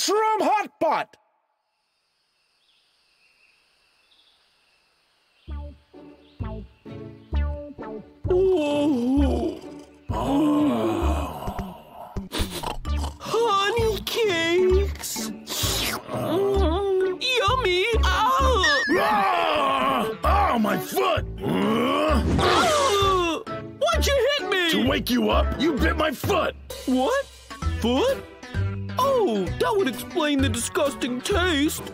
mushroom hot pot. Oh. Honey cakes. Mm, yummy. Ah. Ah! Oh, my foot! Ah. Why'd you hit me? to wake you up, you bit my foot! What? Foot? Oh, that would explain the disgusting taste.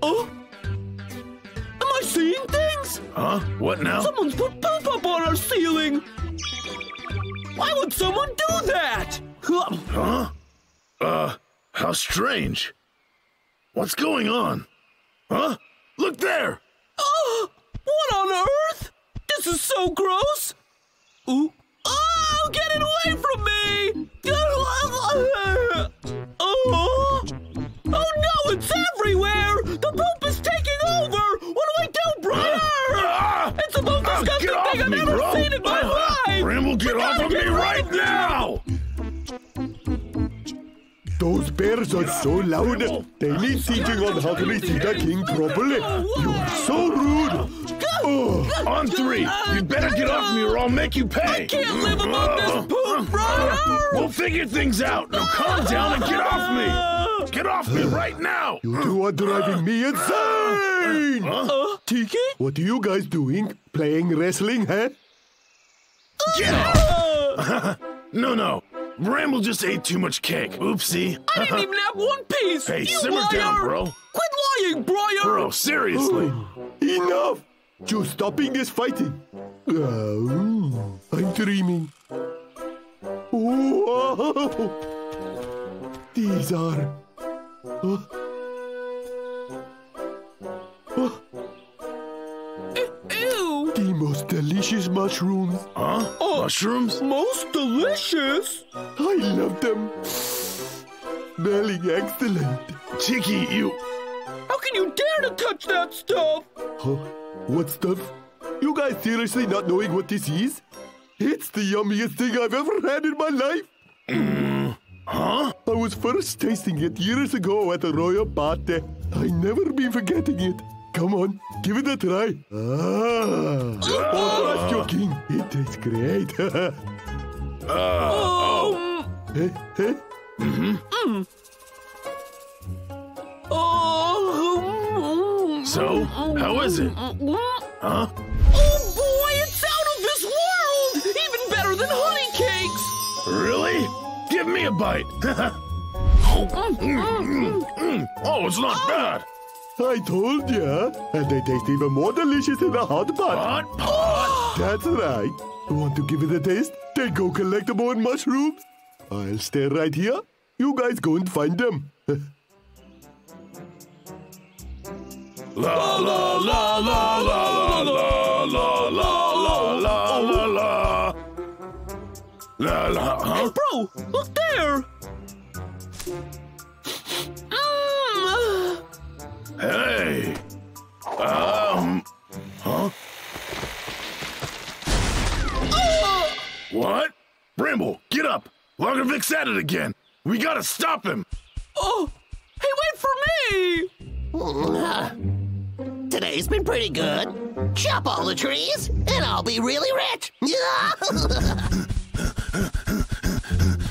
Oh? Am I seeing things? Huh? What now? Someone's put poop up on our ceiling. Why would someone do that? Huh? Uh, how strange. What's going on? Huh? Look there! Oh, what on earth? This is so gross. Ooh. Oh, get it away from me! Oh, oh no, it's everywhere! The poop is taking over! What do I do, brother? Ah! It's the most Ah, disgusting get thing I've me, ever bro! seen in my Ah, life! Bramble, get We off gotta of me get rid right of now! Those bears are so loud. They need teaching on how to receive the king properly. You're so rude. Oh, On three, you better get off me or I'll make you pay! I can't live above this uh-huh. poop, uh-huh. brother! We'll figure things out. Now calm down and get off me! Get off me uh-huh. right now! you two are driving me insane. Uh, Tiki? What are you guys doing? Playing wrestling, huh? Get off! No, no. Bramble just ate too much cake. Oopsie. I didn't even have one piece! Hey, you simmer liar! down, bro. Quit lying, Briar! Bro, seriously. Enough! You stopping this fighting. Oh, I'm dreaming. Oh, these are. Oh. Oh, Ew! the most delicious mushrooms. Huh? Oh, mushrooms? Most delicious! I love them. Smelling excellent. Tiki, you. How can you dare to touch that stuff? Huh? What stuff? You guys seriously not knowing what this is? It's the yummiest thing I've ever had in my life. Huh? I was first tasting it years ago at a royal party. I never be forgetting it. Come on, give it a try. Ah, oh, that's joking. It tastes great. Um, Eh, eh? oh, So, how is it? Huh? Oh boy, it's out of this world! Even better than honey cakes! Really? Give me a bite. oh, it's not bad. I told ya. And they taste even more delicious in a hot pot. Hot pot. That's right. Want to give it a taste? Then go collect the more mushrooms. I'll stay right here. You guys go and find them. La la la la la la la la la la la la. La la. Huh? Bro, look there! Mm. Hey. Um. Huh? What? Bramble, get up! Logger Vic's at it again! We gotta stop him! Oh, hey, wait for me! Today's been pretty good. Chop all the trees, and I'll be really rich.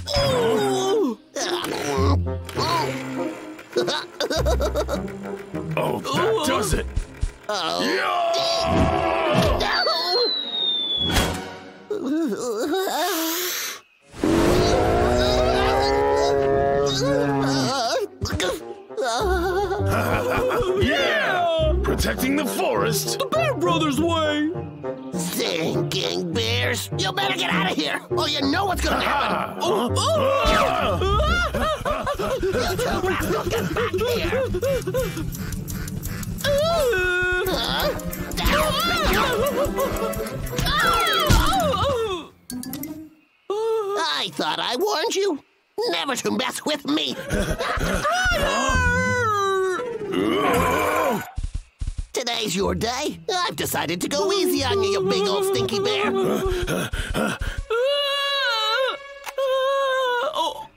Oh, Oh, that does it! Yeah! Yeah! Protecting the forest! The Bear Brothers way! Stinking bears! You better get out of here, or you know what's gonna happen. Ah! Huh? You two rascals, get back here! I thought I warned you. Never to mess with me. Today's your day. I've decided to go easy on you, you big old stinky bear. oh,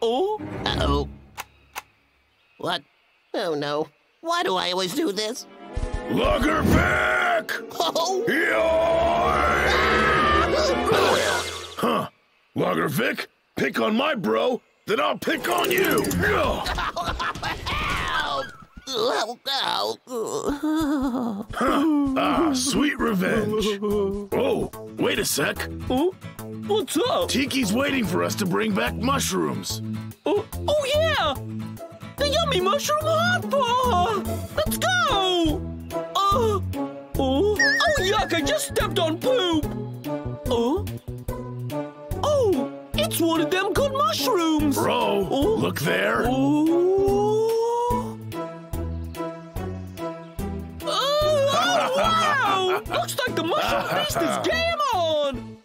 oh. Uh-oh. What? Oh no. Why do I always do this? Logger Vic! Oh! Yoy! Huh. Logger Vic, pick on my bro, then I'll pick on you. Ugh. Help! Help! Help! Ah, sweet revenge. Oh, wait a sec. Oh, what's up? Tiki's waiting for us to bring back mushrooms. Oh, oh yeah! The yummy mushroom hot bar! Let's go! Uh, oh, oh yuck, I just stepped on poop! Oh? Oh, it's one of them good mushrooms! Bro, Oh. look there. Oh! Wow! Looks like the mushroom beast is game on!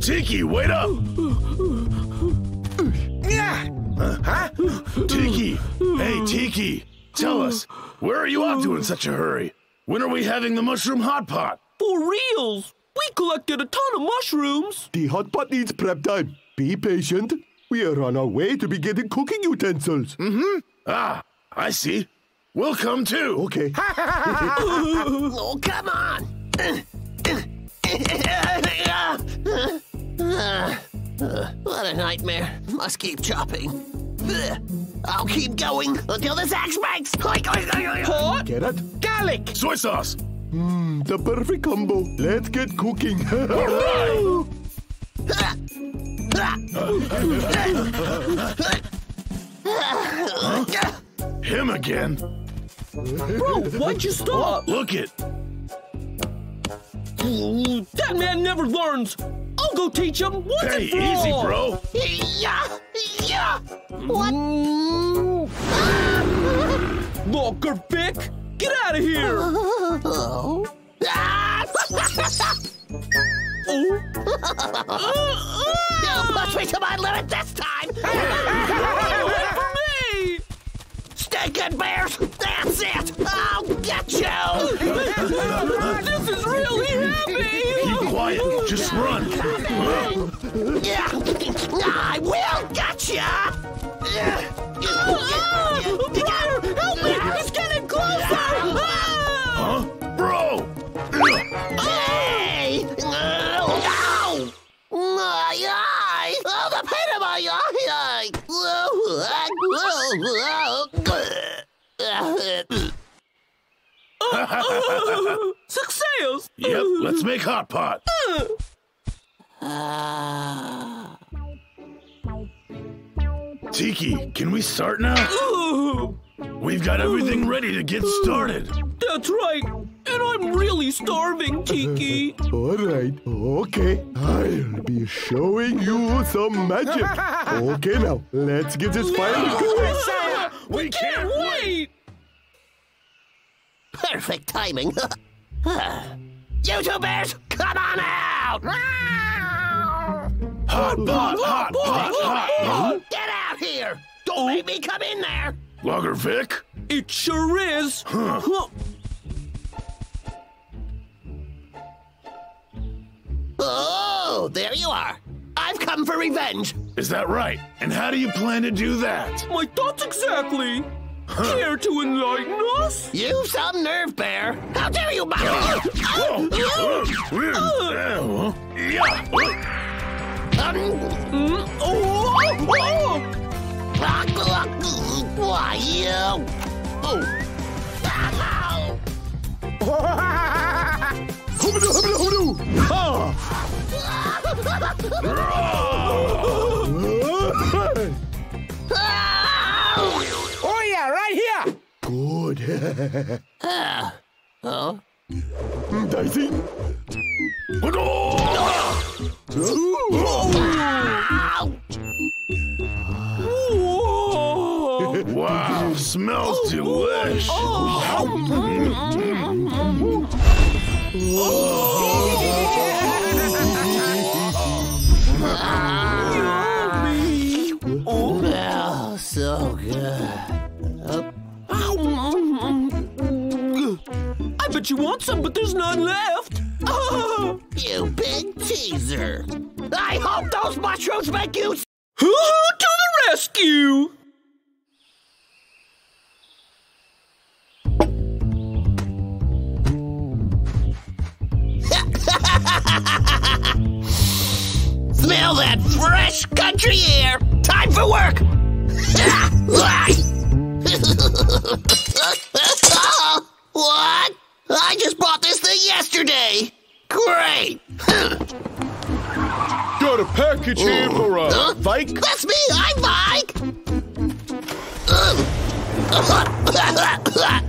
Tiki, wait up. Huh? Tiki, hey Tiki, tell us, where are you off to in such a hurry? When are we having the mushroom hot pot? For reals! We collected a ton of mushrooms! The hot pot needs prep time. Be patient. We are on our way to be getting cooking utensils. Mm-hmm. Ah, I see. We'll come too. Okay. Oh, come on! What a nightmare. Must keep chopping. I'll keep going until this axe breaks. Hot Get it? garlic! Soy sauce. Mmm, The perfect combo. Let's get cooking. Him again. Bro, why'd you stop? Look it. That man never learns! I'll go teach him! What's Hey, it for? easy, bro. Yeah! Yeah! What? Logger Vic! Get out of here! Oh. Ah! Oh. You pushed me to my limit this time! Away from me! Stinking bears! That's it! I'll get you! This is really heavy! Keep quiet. Just run. Yeah! I will get you! Ah! Brother, help me! He's getting closer! Huh? Bro. Hey! Oh, no! My eye! Oh, the pain in my eye! Success! Yep, let's make hot pot. Tiki, can we start now? Ooh, We've got everything ready to get started. that's right! And I'm really starving, Tiki! All right. Okay. I'll be showing you some magic. Okay, now let's get this fire going. We Can't wait! Perfect timing. Ah. you two bears, come on out! Ah! Hot pot, hot pot, hot pot. Get out here! Don't oh. make me come in there! Logger Vic? It sure is! Huh. Oh, there you are. I've come for revenge. Is that right? And how do you plan to do that? My thoughts exactly! Care to enlighten us? You've some nerve, bear. How dare you, my Whoa! Oh. Wow, smells delish. Yummy! I bet you want some, but there's none left. You big teaser. I hope those mushrooms make you Hoo-hoo to the rescue! smell that fresh country air. Time for work. what? I just bought this thing yesterday. Great. Got a package here for uh, Huh? Vike. That's me. I'm Mike.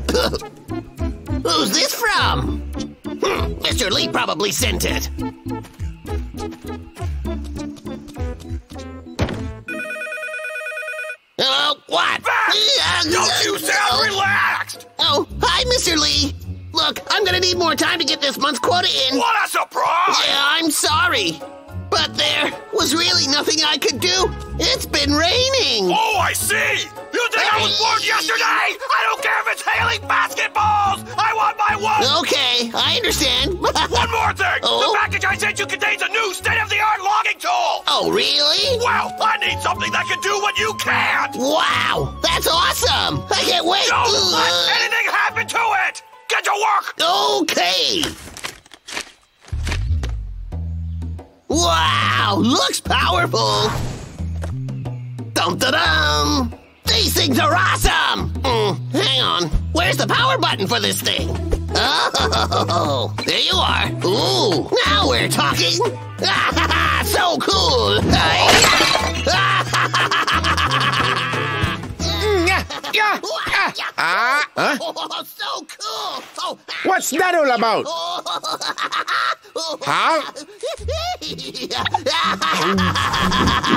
Who's this from? Hmm, Mr. Lee probably sent it. Hello? What? Don't you sound relaxed? Oh, hi, Mr. Lee. Look, I'm gonna need more time to get this month's quota in. What a surprise! Yeah, I'm sorry. But there was really nothing I could do. It's been raining. Oh, I see! You think I was born yesterday? I don't care if it's hailing basketballs! I want my one! Okay, I understand. One more thing! Oh? The package I sent you contains a new state-of-the-art logging tool! oh, really? Well, I need something that can do what you can't! Wow, that's awesome. I can't wait. Don't Uh, let anything happen to it! Get to work! Okay. Wow, looks powerful. Dum da dum. These things are awesome. Mm, hang on. Where's the power button for this thing? Oh, there you are. Ooh, now we're talking. so cool. Ah, huh? Oh, so cool. Oh, What's that all about? Huh?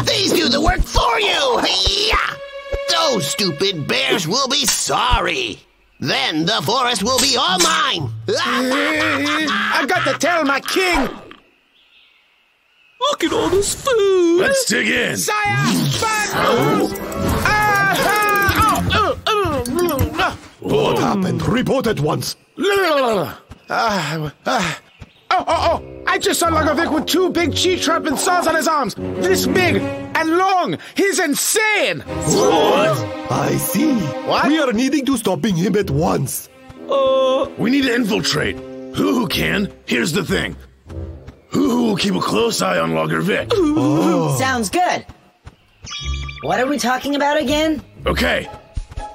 These do the work for you! Yeah. Those stupid bears will be sorry. Then the forest will be all mine. I've got to tell my king. Look at all this food! Let's dig in! Sire! What happened? Report at once. uh, ah. Oh, oh, oh! I just saw Logger Vic with two big cheese trapping saws on his arms. This big and long. He's insane. What? I see. What? We are needing to stopping him at once. Uh, We need to infiltrate. Hoo Hoo can? Here's the thing. Hoo Hoo will keep a close eye on Logger Vic? Sounds good. What are we talking about again? Okay.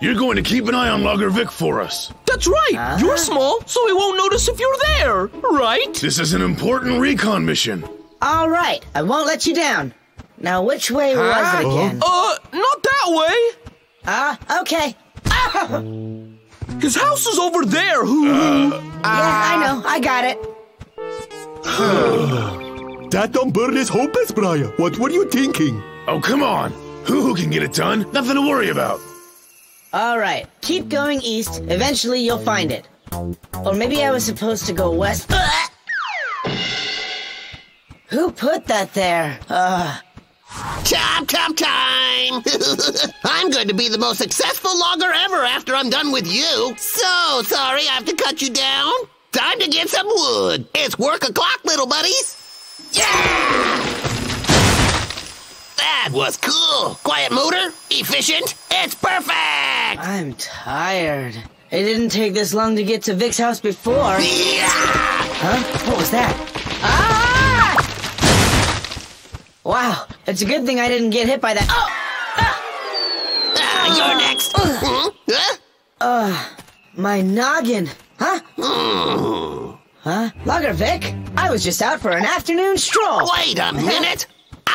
You're going to keep an eye on Logger Vic for us. that's right! Ah. You're small, so he won't notice if you're there, right? This is an important recon mission. All right, I won't let you down. Now, which way was it again? Uh, not that way! Ah, okay. Ah, His house is over there, who? yeah, I know. I got it. That don't burn his hopeless, Briar. What were you thinking? Oh, come on. Hoo Hoo can get it done? Nothing to worry about. All right, keep going east. Eventually, you'll find it. Or maybe I was supposed to go west. Ah! Who put that there? Uh, Chop, chop time! I'm going to be the most successful logger ever after I'm done with you. So sorry I have to cut you down. Time to get some wood. It's work o'clock, little buddies. Yeah! That was cool. Quiet motor, efficient. It's perfect. I'm tired. It didn't take this long to get to Vic's house before. Yeah! Huh? What was that? Ah! Wow, it's a good thing I didn't get hit by that. Oh! Ah, you're next. Hmm? Huh? My noggin. Huh? Huh? Logger Vic? I was just out for an afternoon stroll. Wait a minute.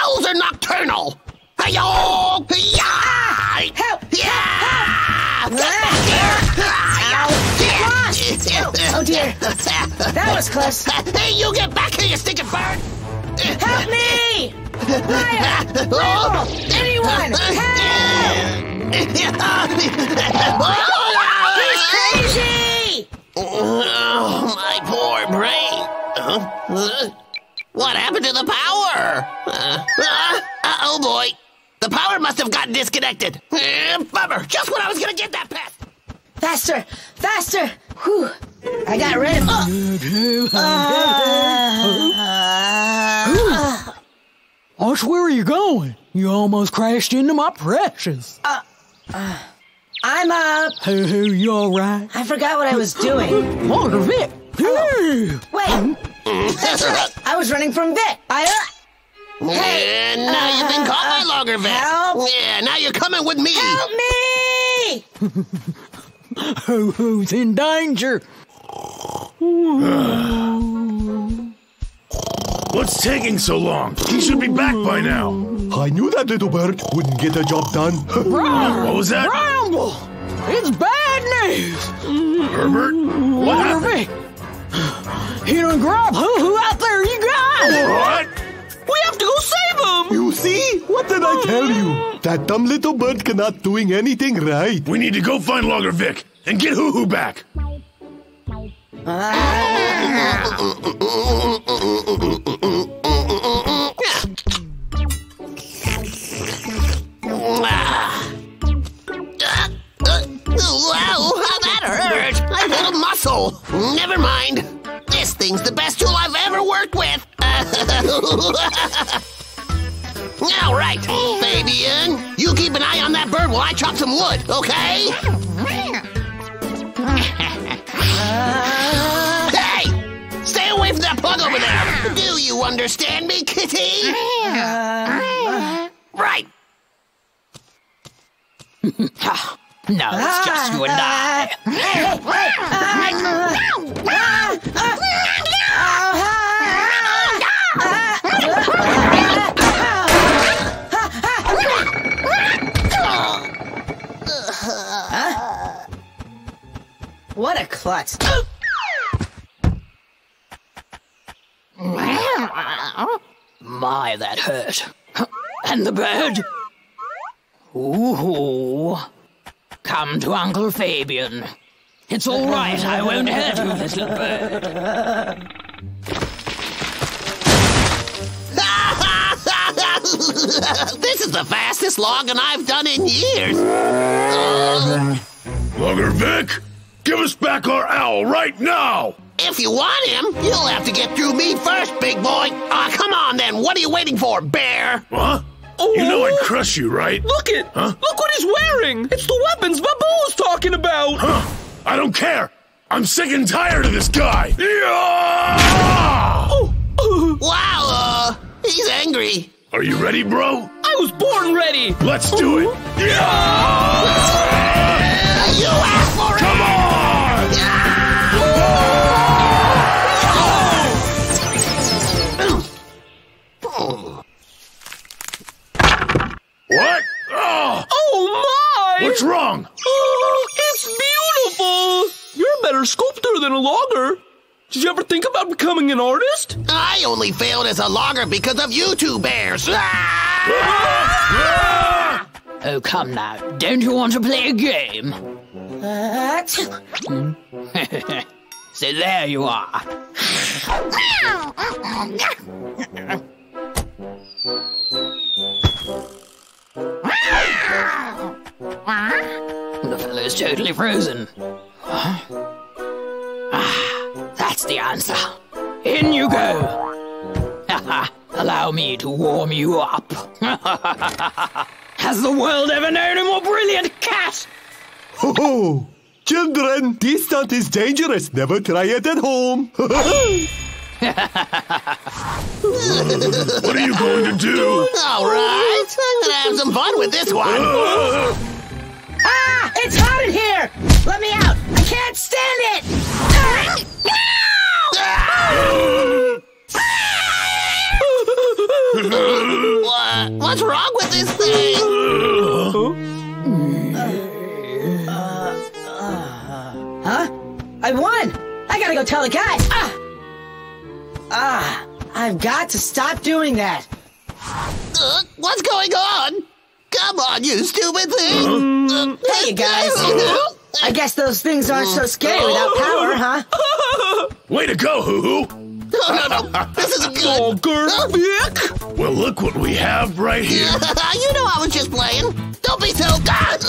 Owls are nocturnal. Hi-yo! Yeah! Help! Yeah! Get back here! Ow! Oh, dear. That was close. Hey, you get back here, you stinking bird! Help me! Fire! Rebel! Anyone! He's crazy! Oh, my poor brain. Uh, uh, what happened to the power? Uh, uh, oh boy. The power must have gotten disconnected. Uh, bummer. Just when I was gonna get that pest. Faster! Faster! Whew. I got rid of. Oh. Watch where are you going. You almost crashed into my precious. I'm up. Hey, hey, you all right? I forgot what I was doing. Walter Vic. Hey. Wait, Mm-hmm. that's right. I was running from Vic. I. Uh, And now uh, you've been caught by uh, Logger Vic. help. Yeah, now you're coming with me. help me! Who, who's in danger? What's taking so long? He should be back by now. I knew that little bird wouldn't get the job done. What was that? Bramble! It's bad news! Herbert? What Walter happened? Vic! He done grabbed Hoo Hoo out there, you guys! What? We have to go save him! You see? What did I tell you? Mm. That dumb little bird cannot doing anything right. We need to go find Logger Vic and get Hoo Hoo back. Wow, that hurt. I hit a muscle. Never mind. This thing's the best tool I've ever worked with. All right, Fabian. You keep an eye on that bird while I chop some wood, okay? hey! Stay away from that plug over there. Do you understand me, kitty? Right. No, it's just you and I. What a klutz. My, that hurt. And the bird? Ooh. Come to Uncle Fabian. It's all right, I won't hurt you, little bird. this is the fastest logging I've done in years. Logger Vic, give us back our owl right now. If you want him, you'll have to get through me first, big boy. Ah, come on then. What are you waiting for, bear? Huh? You know I'd crush you, right? Look it! Huh? Look what he's wearing! It's the weapons Babu's talking about! Huh? I don't care. I'm sick and tired of this guy. Yeah! Oh, Wow, uh, he's angry. Are you ready, bro? I was born ready! Let's do it. Yeah! You What? Oh, Oh my! what's wrong? Oh, it's beautiful! You're a better sculptor than a logger. Did you ever think about becoming an artist? I only failed as a logger because of you two bears. Ah! Ah! Oh, come now. Don't you want to play a game? Uh, So there you are. The fellow is totally frozen. Huh? Ah, that's the answer. In you go. Allow me to warm you up. Has the world ever known a more brilliant cat? Ho ho! Children, this stunt is dangerous. Never try it at home. What are you going to do? All right, I'm gonna have some fun with this one. Ah! it's hot in here! Let me out! I can't stand it! What? What's wrong with this thing? Huh? I won! I gotta go tell the guys! Ah! Ah, I've got to stop doing that. Uh, what's going on? Come on, you stupid thing! Uh, Hey, you guys. I guess those things aren't so scary without power, huh? Way to go, Hoo Hoo! no, no, no, this isn't good. Logger Vic! Well, look what we have right here. you know I was just playing. Don't be so. God!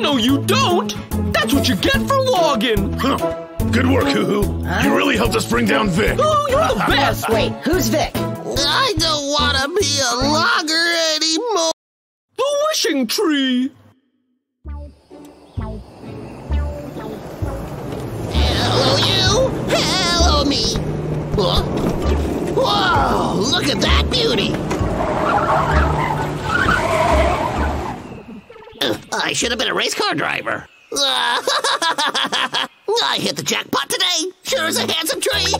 No, you don't! That's what you get for logging! Huh. Good work, Hoo Hoo. You really helped us bring down Vic. Oh, you're the best. Wait, who's Vic? I don't want to be a logger anymore. The wishing tree. Hello, you. Hello, me. Huh? Whoa, look at that beauty. I should have been a race car driver. I hit the jackpot today. Sure is a handsome tree.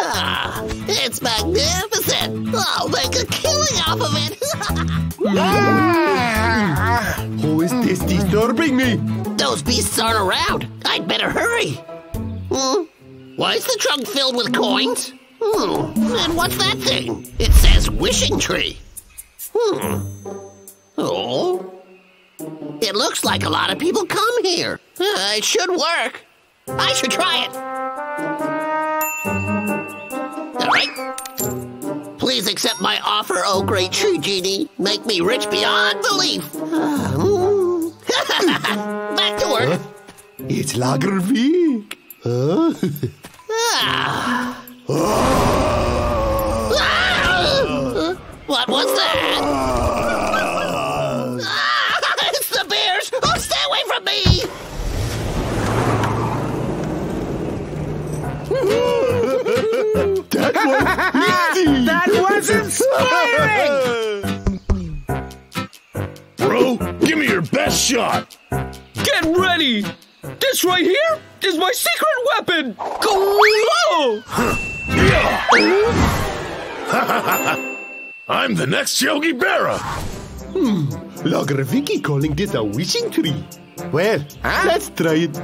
Ah, it's magnificent. I'll make a killing off of it. Who is this disturbing me? Those beasts aren't around. I'd better hurry. Hmm? Why is the trunk filled with coins? Hmm. And what's that thing? It says wishing tree. Hmm. Oh. It looks like a lot of people come here. Uh, it should work. I should try it. All right. Please accept my offer, oh great tree genie. Make me rich beyond belief. Back to work. It's Logger Vic. Huh? Ah. What was that? Ah, it's the bears! Oh, stay away from me! that was easy. That was inspiring! Bro, give me your best shot. Get ready. This right here is my secret weapon. Go! I'm the next Yogi Berra. Hmm. Logger Vicky calling this a wishing tree. Well, let's try it.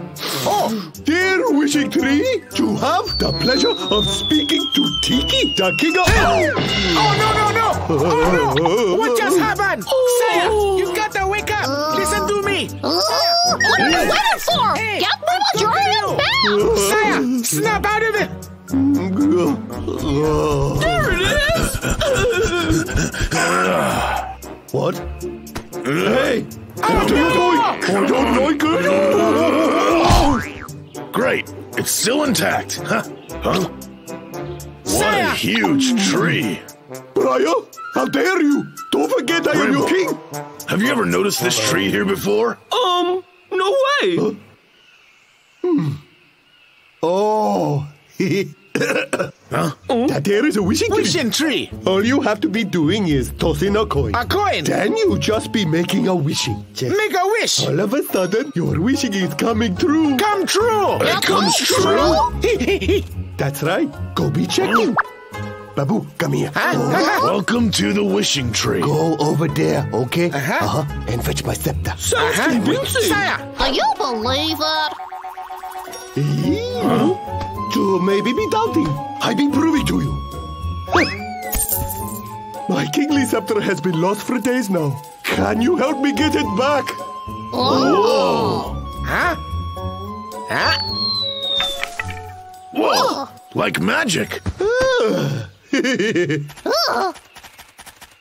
Oh, dear wishing tree, to have the pleasure of speaking to Tiki, the king of... Oh, no, no, no! Oh, no! What just happened? Oh. Saya, you got to wake up! Listen to me! Oh, what are you waiting for? Hey, Get moving, you're in! Saya, snap out of it! There it is. What? Hey, what are you doing? I don't like it. Great. It's still intact. Huh? Huh? What a huge tree. Briar, how dare you? Don't forget I am your king. Have you ever noticed this tree here before? Um, no way. Hmm. Oh. Huh? that there is a wishing tree. Wishing tree! All you have to be doing is tossing a coin. A coin! Then you just be making a wishing. Just Make a wish! all of a sudden, your wishing is coming true. Come true! It comes true. That's right. Go be checking. Babu, come here. Huh? Welcome to the wishing tree. Go over there, okay? Uh-huh. Uh-huh. And fetch my scepter. Sounds convincing. Saya! Do you believe it? Huh? To maybe be doubting. I be proving to you. my kingly scepter has been lost for days now. Can you help me get it back? Oh. Huh? Huh? Whoa! Like magic.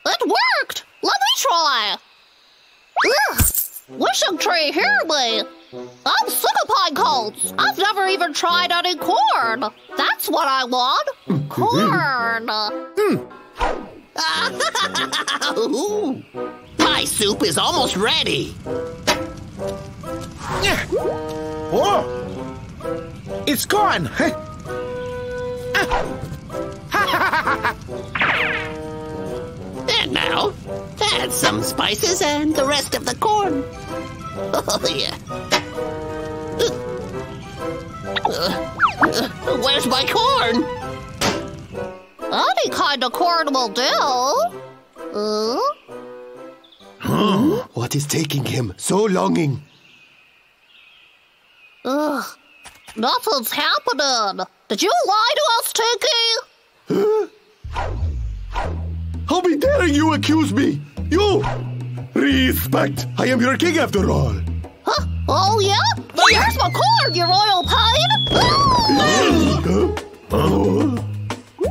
It worked! Let me try! Ugh. Wishing tree, hear me! I'm sick of pine cones! I've never even tried any corn! That's what I want! Corn! Ooh. Hmm. Pie soup is almost ready. Yeah. Oh! It's gone! And now, add some spices and the rest of the corn. Oh, yeah. Uh, uh, where's my corn? Any kind of corn will do! Uh, What is taking him so longing? ugh. Nothing's happening! Did you lie to us, Tiki? How be daring you accuse me? You! Respect! I am your king after all. Huh? Oh, yeah? Here's my corn, you royal! Huh?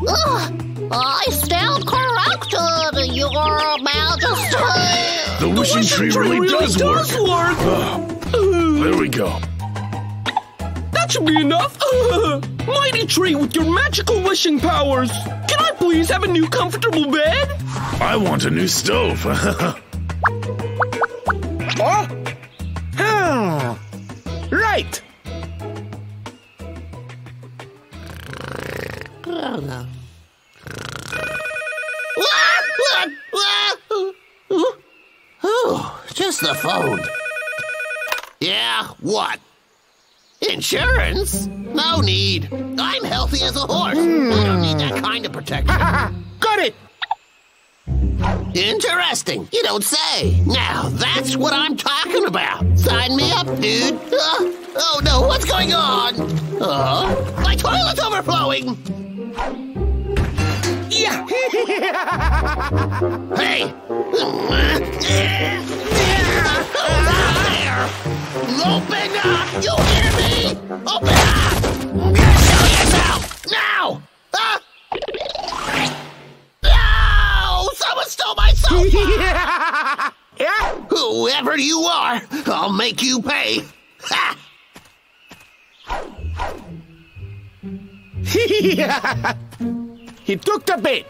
Ugh. I stand corrected, your majesty! The wishing tree really, does, work. work. There we go. that should be enough. Mighty tree with your magical wishing powers. Can I please have a new comfortable bed? I want a new stove. Oh? Right. Oh, just the phone. Yeah, what? Insurance? No need. I'm healthy as a horse. I don't need that kind of protection. Got it. Interesting. You don't say. Now, that's what I'm talking about. Sign me up, dude. Uh, oh no, what's going on? Uh, my toilet's overflowing. Yeah. Hey! Who's? Open up! You hear me? Open up! Show yourself! Now! Ah! Stole my sofa! yeah. Whoever you are, I'll make you pay! He took the bait.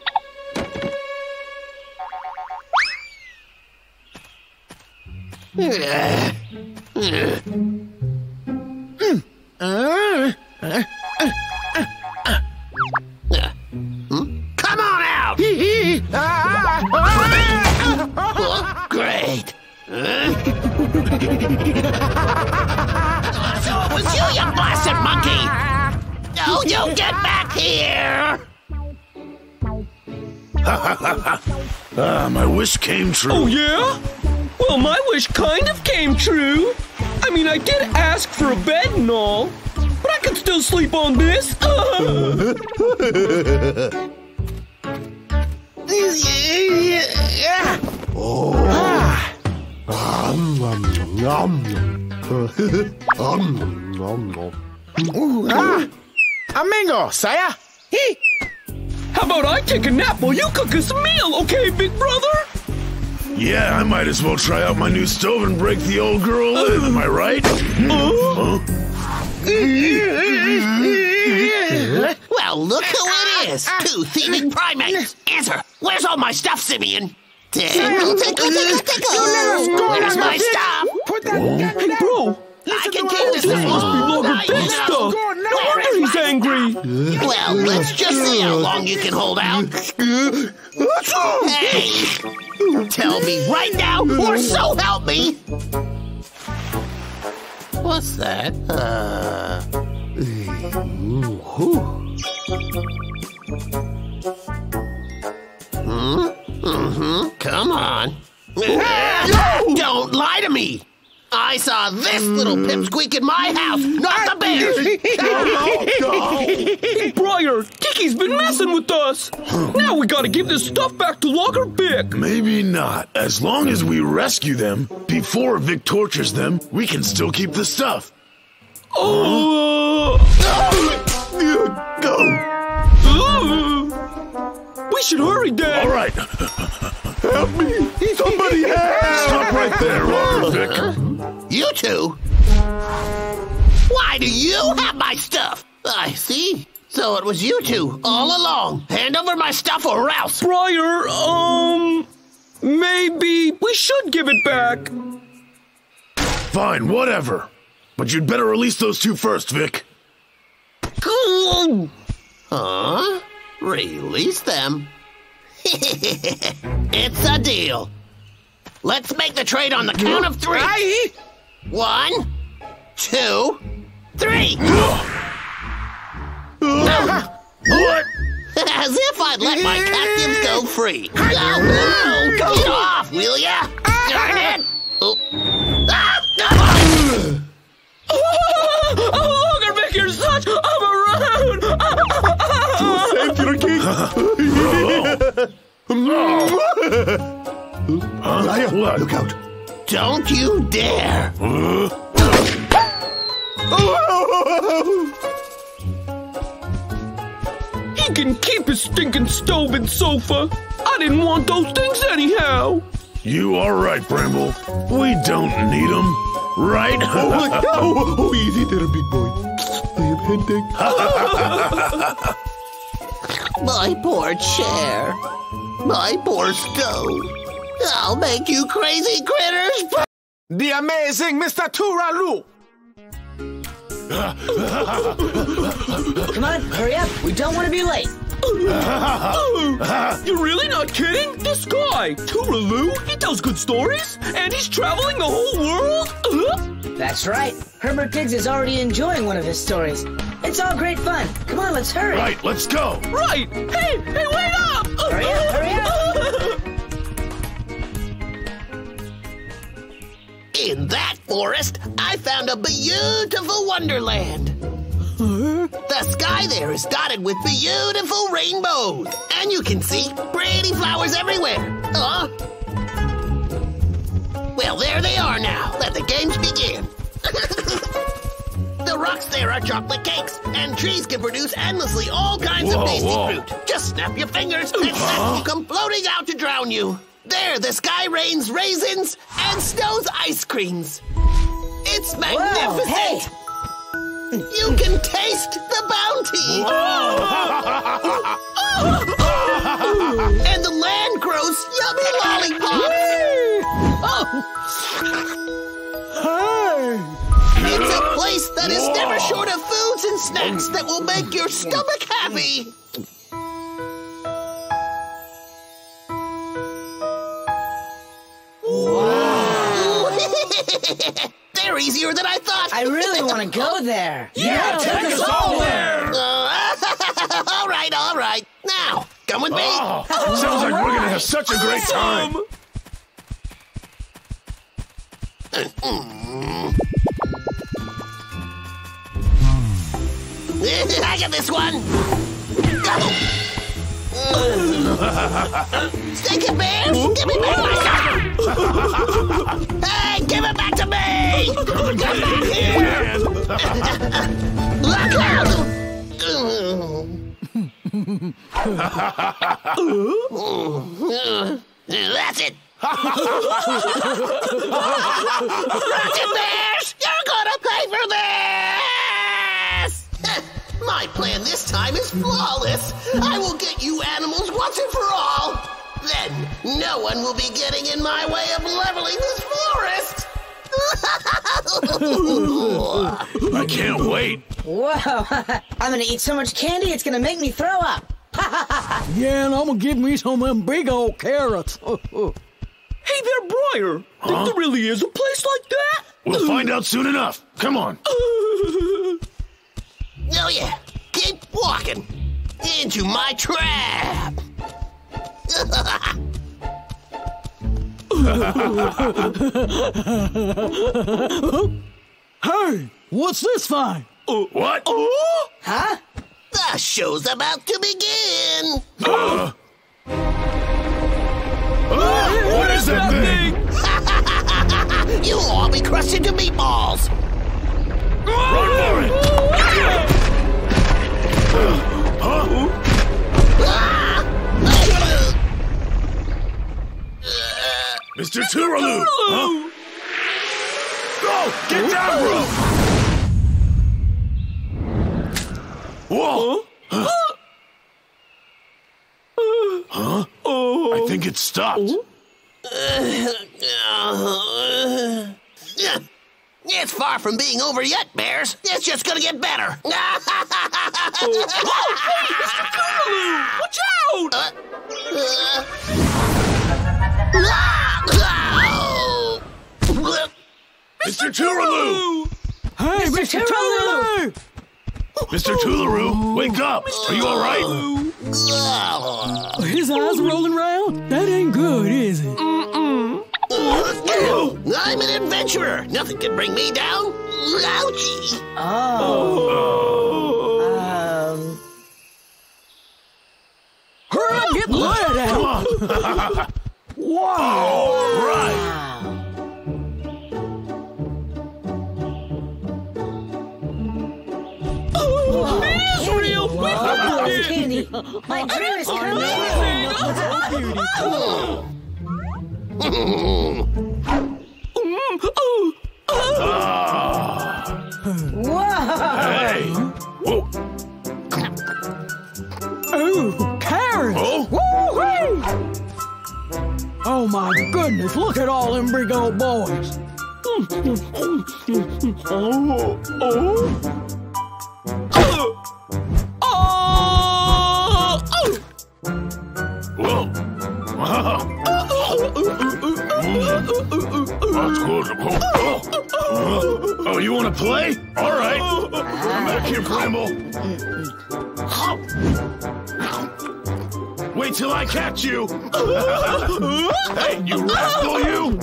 Uh, Come so it was you, you blasted monkey! No, you get back here! ah, my wish came true. Oh, yeah? Well, my wish kind of came true. I mean, I did ask for a bed and all, but I can still sleep on this. Uh. Ooh, ah. Amigo, saya. He. How about I take a nap while you cook us a meal, okay, big brother? Yeah, I might as well try out my new stove and break the old girl in, am I right? Huh? Well, look who it is! Two thieving primates! Answer! Where's all my stuff, Simeon? Tickle, tickle, tickle, tickle! Where's my stuff? Put that. Hey, bro, I can keep this this must be Logger I Big know. stuff. No wonder he's angry. Well, let's just see how long you can hold out. Hey! Tell me right now, or so help me! What's that? Uh. Hmm? Mm-hmm. Come on. Don't lie to me! I saw this little pipsqueak in my house, not the bears! Hey, Briar, Tiki's been messing with us. Now we gotta give this stuff back to Logger Vic. Maybe not. As long as we rescue them before Vic tortures them, we can still keep the stuff. Oh. Go. uh, we should hurry, Dad. All right. Help me. Somebody help. Stop right there, Logger Vic. You two? Why do you have my stuff? I see. So it was you two all along. Hand over my stuff or else. Briar, um, maybe we should give it back. Fine, whatever. But you'd better release those two first, Vic. Huh? Release them. it's a deal. Let's make the trade on the count of three. Aye. One, two, three. What? As if I'd let my captives go free. Oh, no! Get off, will ya? Darn it! Oh. Ah. Oh, Logger Vic, you're such a maroon. Saved your king. Huh? What? Look out. Don't you dare! He can keep his stinking stove and sofa. I didn't want those things anyhow. You are right, Bramble. We don't need them, right? Oh, oh, oh, oh, easy there, big boy. pending. My poor chair. My poor stove. I'll make you crazy critters. The amazing Mr. Tooraloo. Come on, hurry up. We don't want to be late. You're really not kidding? This guy, Tooraloo, he tells good stories, and he's traveling the whole world? That's right. Herbert Diggs is already enjoying one of his stories. It's all great fun. Come on, let's hurry. Right, let's go. right! Hey, hey, wait up! Hurry up, hurry up. In that forest, I found a beautiful wonderland. The sky there is dotted with beautiful rainbows, and you can see pretty flowers everywhere. Uh. Well, there they are now. Let the games begin. the rocks there are chocolate cakes, and trees can produce endlessly all kinds Whoa, of tasty whoa. fruit. Just snap your fingers, and snap will come floating out to drown you. There, the sky rains raisins and snows ice creams. It's magnificent. hey. You can taste the bounty. and the land grows yummy lollipops. Oh. It's a place that is never short of foods and snacks that will make your stomach happy. They're easier than I thought. I really want to go there. yeah, take us all there! Uh, all right, all right. Now, come with me. Oh, sounds like we're gonna have such a great time. I got this one. Go. Stick it, bears! Give me back my sucker! hey, give it back to me! Come back here! Look out! That's it! Rocket Bears! You're gonna pay for this! My plan this time is flawless. I will get you animals once and for all. Then no one will be getting in my way of leveling this forest. I can't wait. Whoa. I'm going to eat so much candy, it's going to make me throw up. Yeah, and I'm gonna give me some of them big old carrots. Hey there, Briar! Think there really is a place like that? We'll find out soon enough. Come on. Uh, oh yeah, keep walking into my trap. hey, what's this thing? What? Huh? the show's about to begin. Uh, uh, what is that thing? You'll all be crushed into meatballs. Run for it. Mr. Tooraloo. Huh? Go! Get down, bro! Whoa! Huh? I think it stopped. It's far from being over yet, Bears. It's just gonna get better. Hey, Mr. Tooraloo. Watch out! Uh, uh, Mr. Tooraloo! Hey, Mr. Tooraloo! Mr. Tooraloo, wake up! Are you all right? His eyes are rolling round? That ain't good, is it? I'm an adventurer. Nothing can bring me down. Ouchie. Oh. Um, Hurry up, get Come out! on! Wow! All right! wow. Israel! Whoa, Candy. My dream is coming true. Whoa! Oh, oh, hey! Carrots! Oh. Woo-hoo! Oh my goodness, look at all them big old boys! oh, oh! oh. Oh, oh. oh you want to play? All right. Come back here, Bramble. Wait till I catch you. hey, you rascal, you.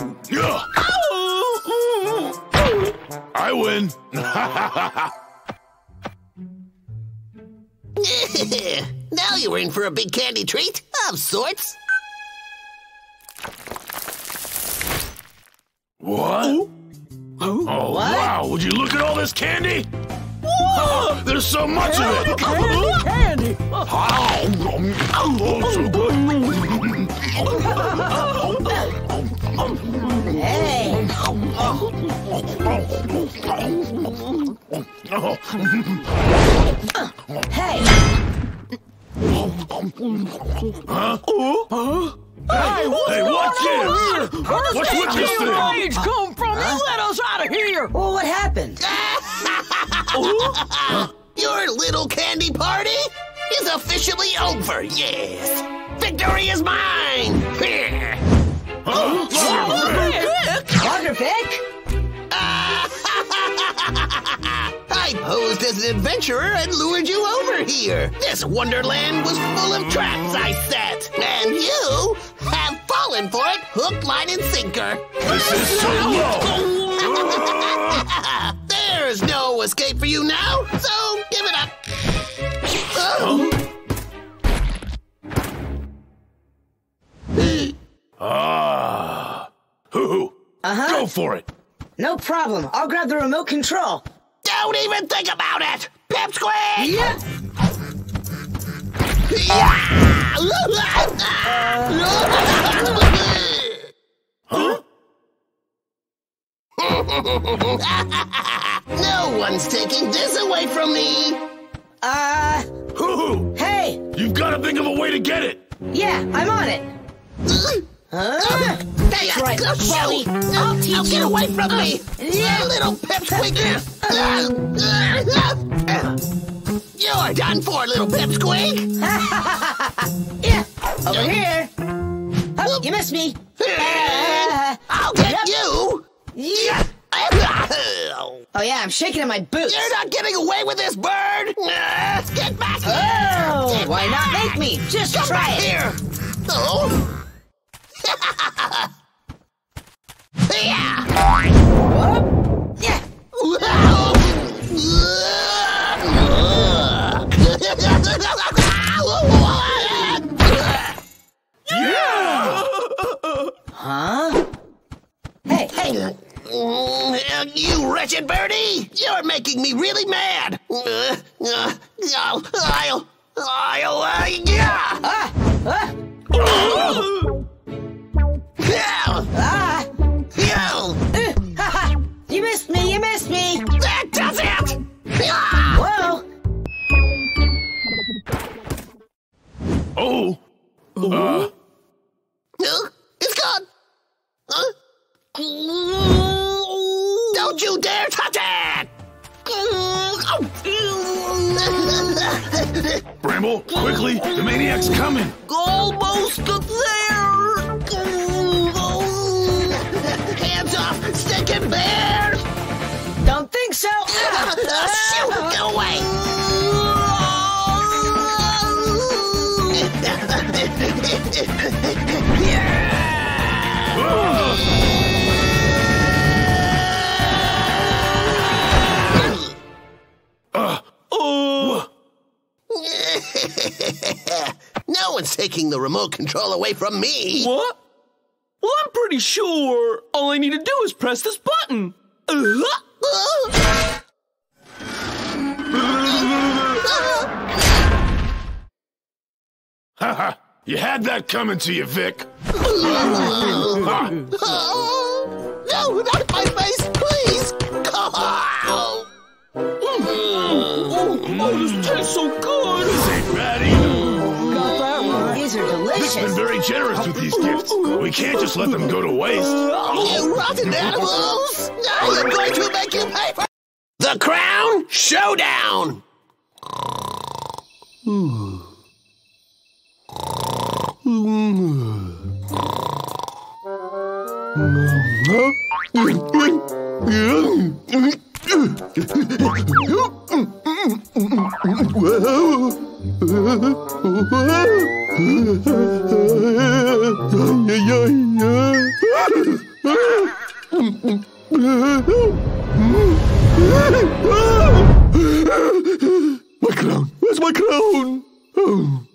I win. now you're in for a big candy treat of sorts. What? Oh, wow. Would you look at all this candy? There's so much of it. Candy, candy. Oh, so good. Hey, hey, Hey, what's this? What's with this Where thing? rage come from? You let us out of here. well, what happened? Your little candy party is officially over, yes. Victory is mine! Here. Huh? Logger Vic? I posed as an adventurer and lured you over here. This wonderland was full of traps I set, and you have fallen for it hook, line, and sinker. This is so low. There's no escape for you now, so give it up. Oh. Ah. Hoo-hoo. Uh-huh. Go for it. No problem. I'll grab the remote control. Don't even think about it! Pipsqueak! Yeah. Huh? no one's taking this away from me! Uh, Hoo-hoo. hey. You've got to think of a way to get it. Yeah, I'm on it. Huh? That's right, Chloe. I'll teach Now get you. away from me! yeah. You little pipsqueak! You're done for, little pipsqueak! Yeah. Over here. Oh, you missed me. Uh, I'll get Yep. you! yeah. Oh, yeah, I'm shaking in my boots. You're not getting away with this, bird! Uh, Get back here! Oh, why not make me? Just Come try back it. here! Oh! You wretched birdie! You're making me really mad! Uh, uh, I'll, I'll, I'll, uh, yeah! Ah, ah, Oh. Uh, Uh, It's gone! Huh? Don't you dare touch it! Bramble, quickly. The maniac's coming. Almost there! Hands off, stinking bear! Don't think so. Shoot! Get away! no one's taking the remote control away from me! What? Well, I'm pretty sure all I need to do is press this button. Uh-huh. Haha. You had that coming to you, Vic. Oh, no, not my face, please! Oh. Oh, oh, this tastes so good. this ain't bad either. These are This has been very generous with these gifts. We can't just let them go to waste. You rotten animals! I am going to make you pay for the crown showdown. My crown! Where's my crown? Oh,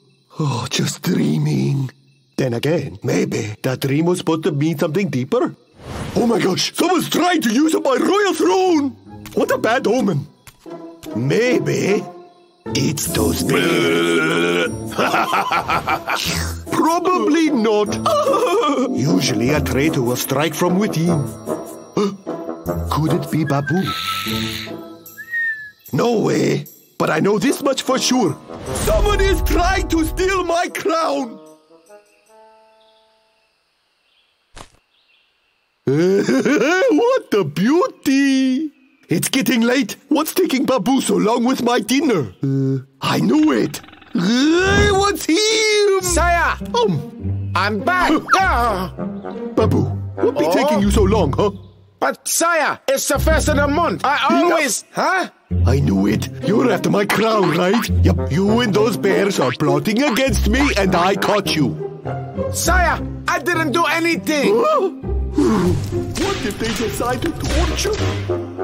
oh, just dreaming. Then again, maybe that dream was supposed to mean something deeper. Oh my gosh, someone's trying to use up my royal throne! What a bad omen. Maybe it's those bears. Probably not. Usually a traitor will strike from within. Could it be Babu? No way. But I know this much for sure. Someone is trying to steal my crown. what a beauty! It's getting late. What's taking Babu so long with my dinner? Uh, I knew it. Uh, what's him? Sire, Um, I'm back. Ah, Babu, what be Oh. taking you so long, huh? But sire, it's the first of the month. I always, huh? I knew it. You're after my crown, right? Yep. You and those bears are plotting against me, and I caught you. Sire, I didn't do anything. What if they decide to torture?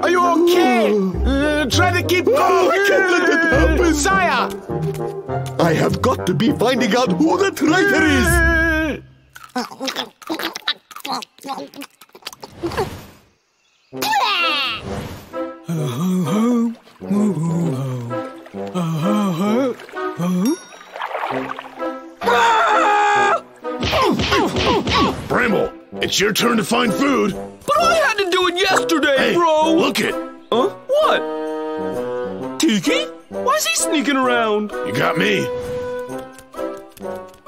Are you okay? Uh, try to keep Oh, I can't let that happen. Sire. I have got to be finding out who the traitor is. Bramble, it's your turn to find food. But I had to do it yesterday, Hey, bro. look it. Huh? What? Tiki? Why's he sneaking around? You got me. Now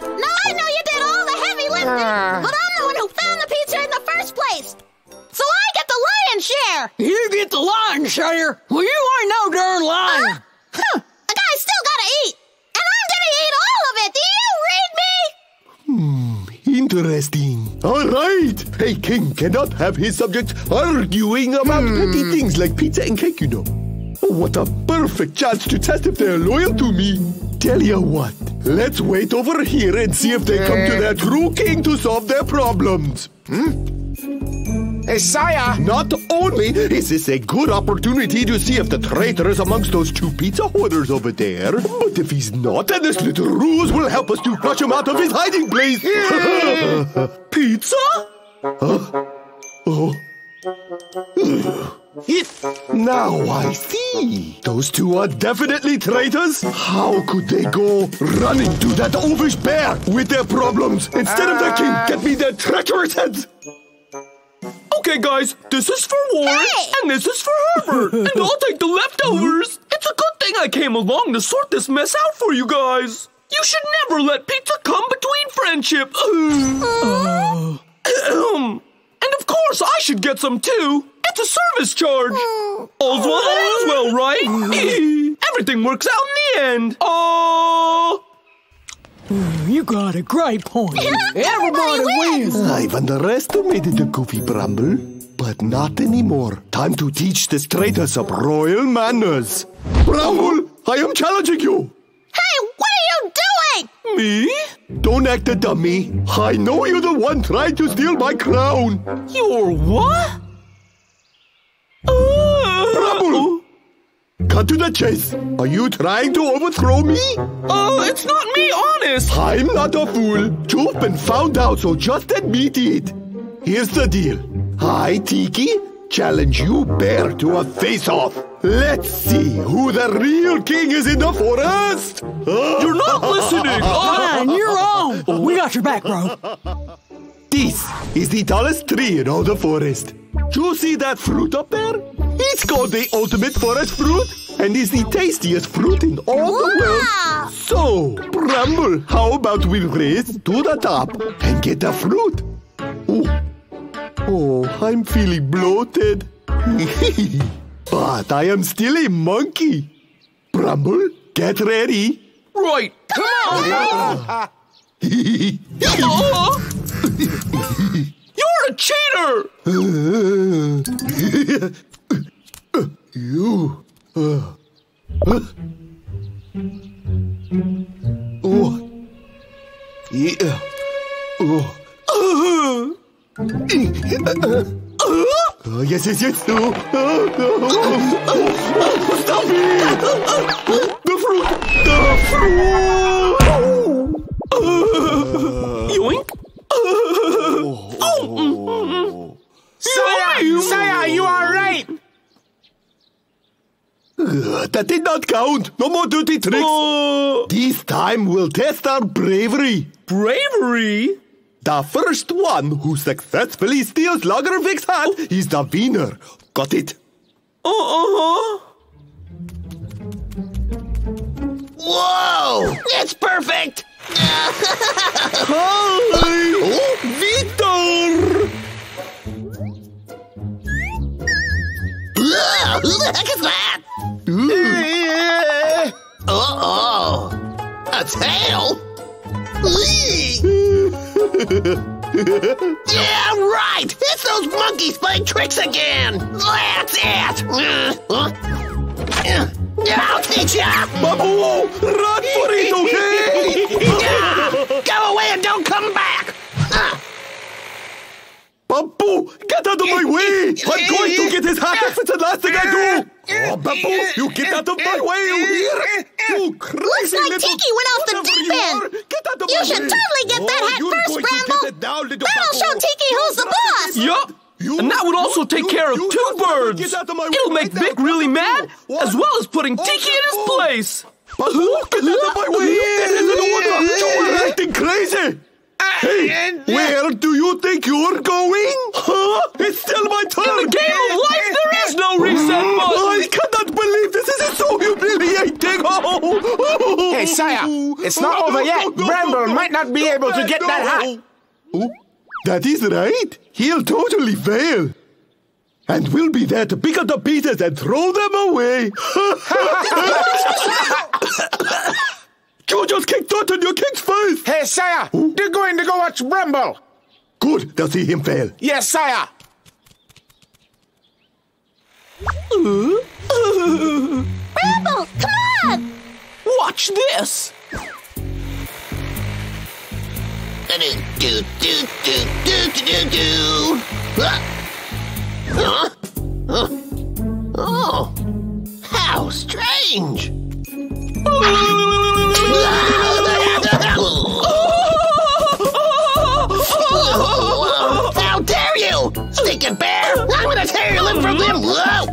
I know you did all the heavy lifting, ah. but I'm the one who found the pizza in the first place. So I get the lion's share. You get the lion share. Well, you ain't no darn lion. Uh-huh. Huh. A guy's still gotta eat. And I'm gonna eat all of it. Do you read me? Hmm, Interesting. All right. Hey, King cannot have his subjects arguing about hmm. petty things like pizza and cake, you know. Oh, what a perfect chance to test if they're loyal to me. Tell you what, let's wait over here and see if they come to their true king to solve their problems. Hmm? Hey, sire. Not only is this a good opportunity to see if the traitor is amongst those two pizza hoarders over there, but if he's not, then this little ruse will help us to flush him out of his hiding place. Pizza? Oh. Now I see. Those two are definitely traitors. How could they go running to that oafish bear with their problems instead of the king? Ah. Get me their treacherous heads. Okay, guys, this is for Warren, Hey! and this is for Herbert, and I'll take the leftovers. It's a good thing I came along to sort this mess out for you guys. You should never let pizza come between friendship. And of course, I should get some too. It's a service charge. All's well, all's well, right? Everything works out in the end. Oh. You got a great point. Everybody wins. I've underestimated the goofy Bramble, but not anymore. Time to teach this traitor some royal manners. Bramble, I am challenging you. Hey, what are you doing? Me? Don't act a dummy. I know you're the one trying to steal my crown. You're what? Uh, Bramble! Cut to the chase. Are you trying to overthrow me? Uh, it's not me, honest. I'm not a fool. You've been found out, so just admit it. Here's the deal. I, Tiki, challenge you, Bear, to a face-off. Let's see who the real king is in the forest. You're not listening. Fine, you're on. We got your back, bro. This is the tallest tree in all the forest. Do you see that fruit up there? It's called the ultimate forest fruit. and is the tastiest fruit in all the world. So, Bramble, how about we race to the top and get the fruit? Oh, oh I'm feeling bloated. but I am still a monkey. Bramble, get ready. Right. Come on. Oh. You're a cheater. you. Uh, uh. Oh. Yeah. Oh. Oh, yes, yes, yes. Oh, oh, oh, oh. Stop it! The fruit! The fruit! Yoink. Saya, Saya, you are right. Uh, that did not count. No more dirty tricks. This time we'll test our bravery. Bravery. The first one who successfully steals Logger Vic's hat is the winner. Got it? Uh-huh. Whoa! It's perfect! Hi! Victor! Who the heck is that? Uh-oh. A tail? Yeah, right! It's those monkeys playing tricks again! That's it! I'll teach ya! Babu! Run for it, okay? Yeah, Go away and don't come back! Uh, Babu, get out of my way! I'm going to get his hat if it's the last thing I do! Oh, Babu, you get out of my way, you hear? You crazy Looks like little... Tiki went off the deep end. are, Get out of You my should way. totally get that Oh, hat first, Bramble. get it down, little That'll show Tiki who's the boss. Yup. You- And that would also you- take you- care of two birds. It'll make right now. Vic really mad, What? as well as putting Oh, Tiki in his Babu. place. Babu, get out of my way! You get into the water! You are acting crazy! Hey, where do you think you're going? Huh? It's still my turn! In the game of life, there is no reset button. I cannot believe this! This is so humiliating! Oh. Hey, Saya, it's not over yet. Bramble might not be able to get that hat. That is right. He'll totally fail. And we'll be there to pick up the pieces and throw them away. you just kicked Dot in your king's face. Hey, Saya, they're going to go watch Bramble. Good, they'll see him fail. Yes, Saya. Bramble, come on. Watch this. Do, do, do, do, do, do, do. Huh? Huh? Oh, how strange. How dare you! Stinking bear! I'm gonna tear your lip from limb! Whoa!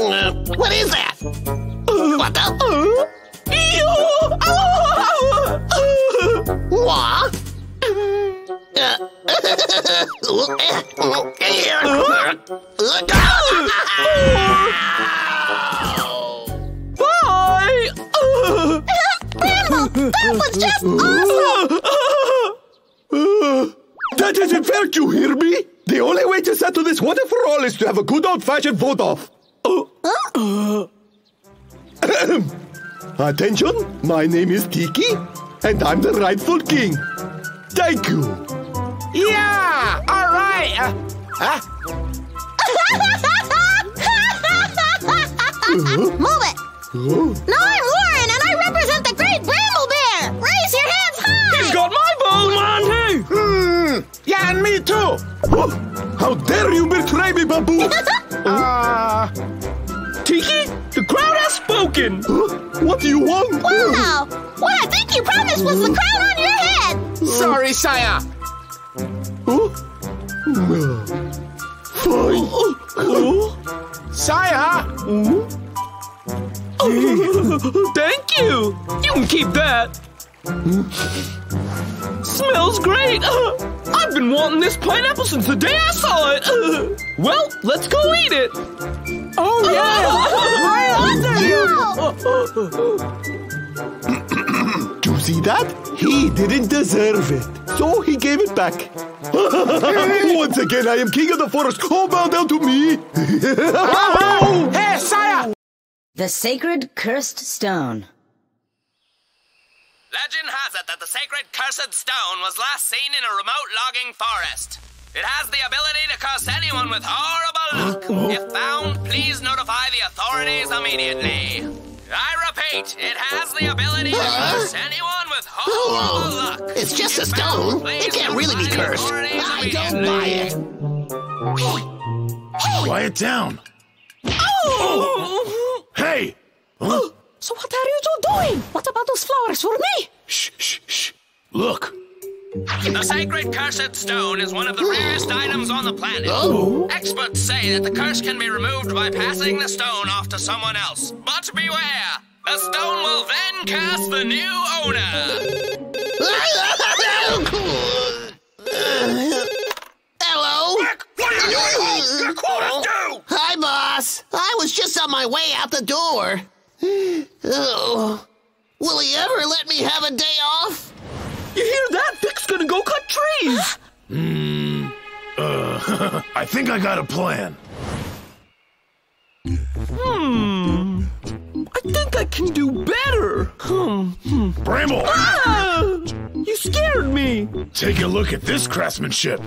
Uh, what is that? Bye. Bramble, that was just awesome. That isn't fair, you hear me? The only way to settle this once and for all is to have a good old-fashioned vote off. Uh, attention, my name is Tiki, and I'm the rightful king. Thank you. Yeah, all right. Uh, huh? Move it. No, I'm Warren, and I represent the Great Bramble Bear. Raise your hands high. He's got my vote. Monty. Hmm. Yeah, and me too. Oh, how dare you betray me, Babu? Uh, Tiki, the crowd has spoken. what do you want? wow. What I think you promised was the crown on your head. sorry, Saya. Fine. Saya. Thank you. You can keep that. Smells great. I've been wanting this pineapple since the day I saw it. Well, let's go eat it. Oh, yeah. Do you see that? He didn't deserve it, so he gave it back. Once again, I am king of the forest. Oh, bow down to me. Hey, sire! The sacred cursed stone. Legend has it that the sacred cursed stone was last seen in a remote logging forest. It has the ability to curse anyone with horrible luck. If found, please notify the authorities immediately. I repeat, it has the ability to curse anyone with horrible luck. It's just a stone. It can't really be cursed. I don't buy it. Quiet down. Oh! Hey! So what are you two doing? What about those flowers for me? Shh, shh, shh. Look. The sacred cursed stone is one of the rarest items on the planet. Oh. Experts say that the curse can be removed by passing the stone off to someone else. But beware! The stone will then cast the new owner. Hello? What are you doing? Your quarters due! Hi, boss. I was just on my way out the door. Oh. Will he ever let me have a day off? You hear that? Vic's gonna go cut trees! Hmm. Uh, I think I got a plan. Hmm. I can do better. Hmm. Bramble! Ah! You scared me. Take a look at this craftsmanship.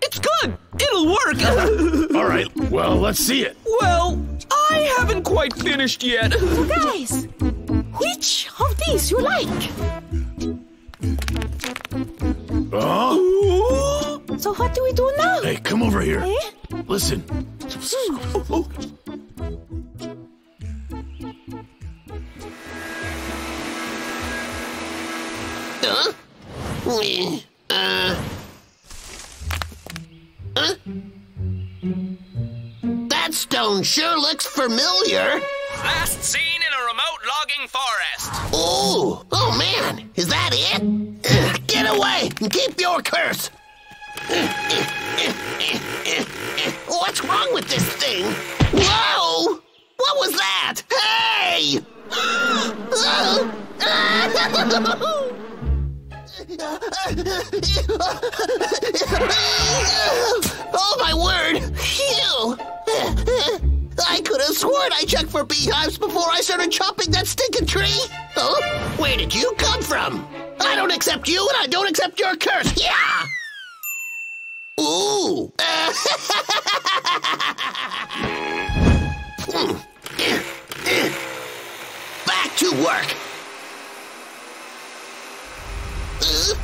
It's good. It'll work. All right, well, let's see it. well, I haven't quite finished yet. Guys, which of these you like? Huh? Ooh. So what do we do now? Hey, come over here. Eh? Listen. Huh? Eh, Uh. Huh? That stone sure looks familiar. Last seen in a remote logging forest. Ooh! Oh man! Is that it? Get away and keep your curse! What's wrong with this thing? Whoa! What was that? Hey! Oh my word! Phew! I could have sworn I checked for beehives before I started chopping that stinking tree! Oh, where did you come from? I don't accept you and I don't accept your curse! Yeah! Ooh! Hmm. Back to work! Uh,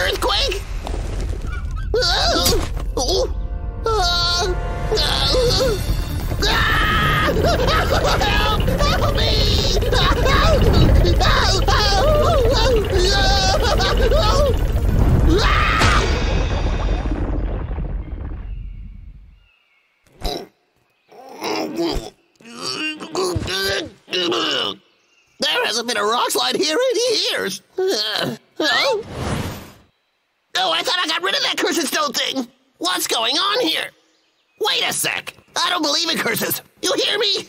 earthquake? Help! Help me! There hasn't been a rock slide here in years. Uh, oh? Oh, I thought I got rid of that cursed stone thing. What's going on here? Wait a sec. I don't believe in curses. You hear me?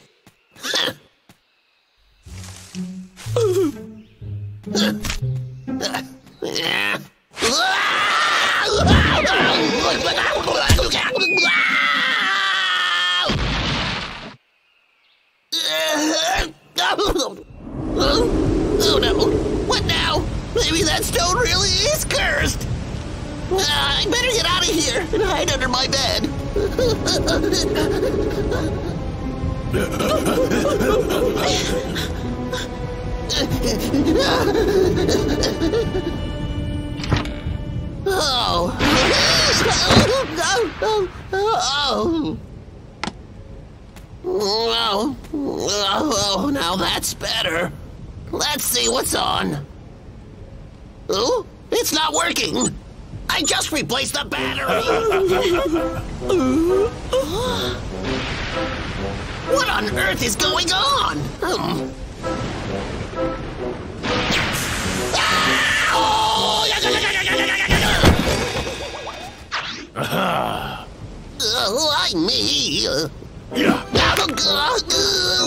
Oh no! What now? Maybe that stone really is cursed! Uh, I better get out of here and hide under my bed. oh, oh, oh. Oh, oh, now that's better. Let's see what's on. Oh, it's not working. I just replaced the battery! what on earth is going on? Hmm. Ah! Uh, why me? Yeah. Uh, uh,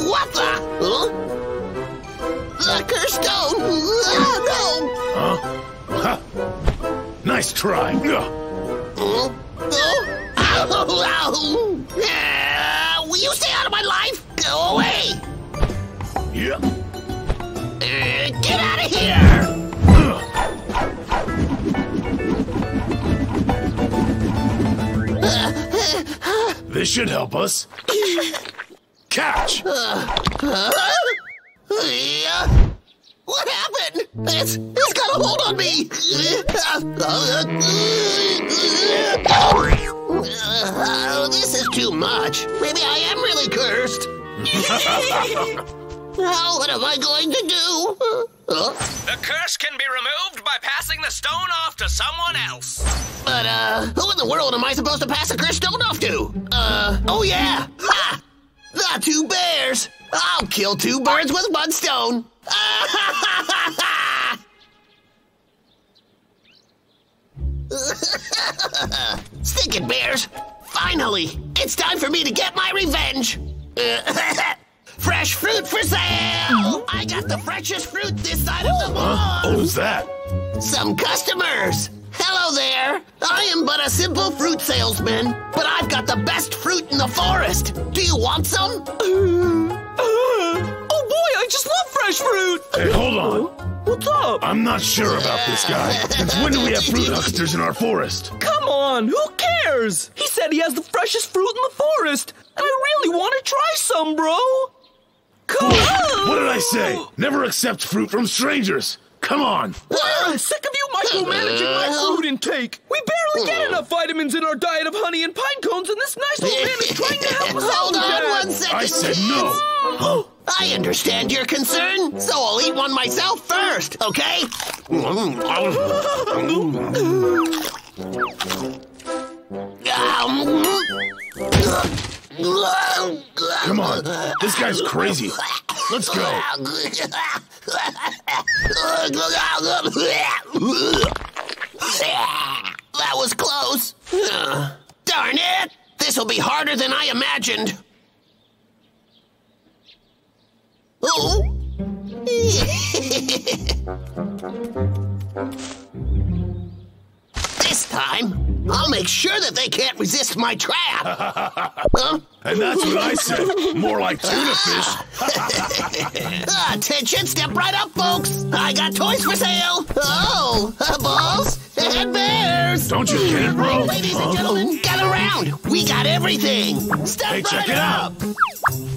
what the? Huh? The cursed stone! no! Huh? huh? Nice try. Ugh. no! Ow, ow. Will you stay out of my life? Go away! Yeah. Uh, get out of here! This should help us. Catch! Huh? Yeah. What happened? It's, it's got a hold on me! Oh, this is too much. Maybe I am really cursed. Now, what am I going to do? Huh? The curse can be removed by passing the stone off to someone else. But, uh, who in the world am I supposed to pass a cursed stone off to? Uh, oh yeah! Ha! The two bears! I'll kill two birds with one stone! Stinking bears! Finally! It's time for me to get my revenge! Fresh fruit for sale! I got the freshest fruit this side of the What wall! was that? Some customers! Hello there! I am but a simple fruit salesman, but I've got the best fruit in the forest! Do you want some? Oh boy, I just love fresh fruit! Hey, hold on. What's up? I'm not sure about this guy. Since when do we have fruit hucksters in our forest? Come on, who cares? He said he has the freshest fruit in the forest, and I really want to try some, bro. Come on! What did I say? Never accept fruit from strangers. Come on. I'm sick of you micromanaging my food intake. We barely get enough vitamins in our diet of honey and pine cones, and this nice little man is trying to help us out Hold with on that. one second. I said no. Oh. I understand your concern, so I'll eat one myself first, okay? Come on. This guy's crazy. Let's go. That was close. Darn it! This will be harder than I imagined. Oh! this time, I'll make sure that they can't resist my trap. Huh? And that's what I said. More like tuna fish. Attention, step right up, folks. I got toys for sale. Oh, uh, balls and bears. Don't you get it, bro? Ladies and gentlemen, gather around. We got everything. Step Hey, right check it up. out.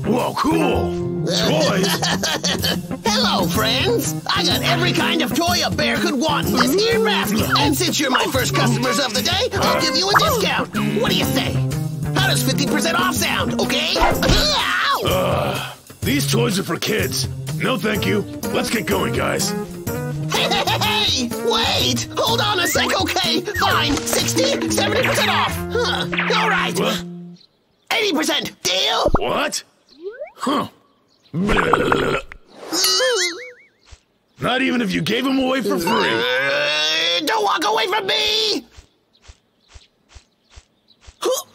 Whoa, cool. Toys. Hello, friends. I got every kind of toy a bear could want in this here basket. And since you're my first customers of the day, I'll give you a discount. What do you say? How does 50% off sound, okay? Ow! These toys are for kids. No, thank you. Let's get going, guys. Hey, hey, hey, hey! Wait! Hold on a sec, okay? Fine. 60, 70% off. Huh. All right. What? 80%. Deal? What? Huh. Not even if you gave them away for free. Uh, don't walk away from me! Vic!